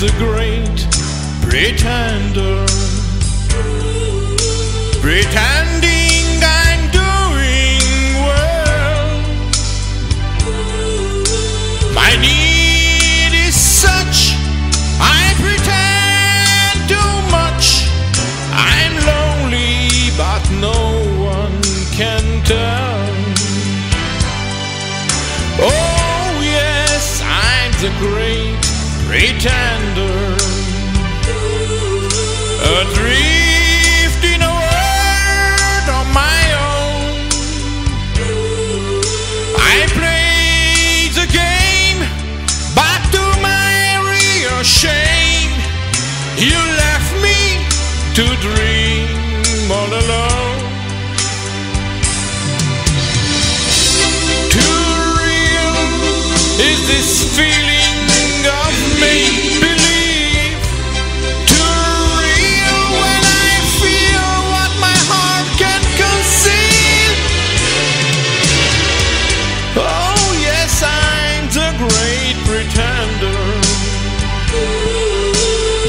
the great pretender. Pretending I'm doing well. My need is such. I pretend too much. I'm lonely but no one can tell. Oh yes, I'm the great pretender.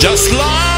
Just like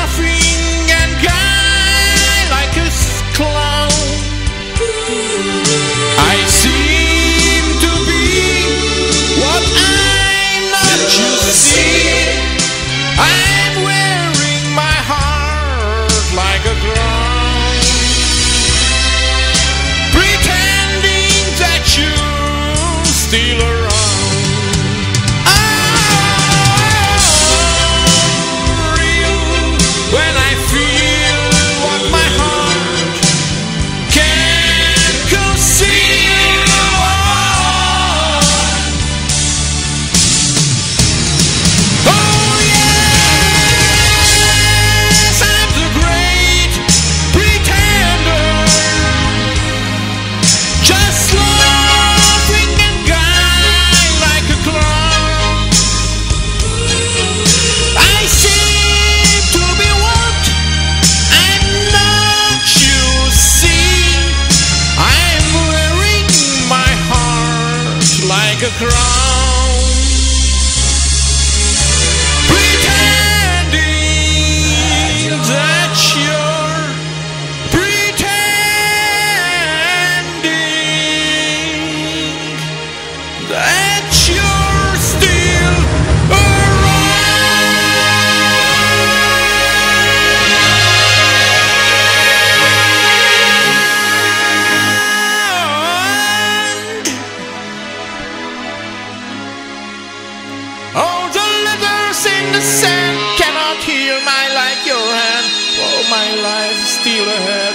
like a crown. the sand cannot heal my like your hand. Oh, my life is still ahead.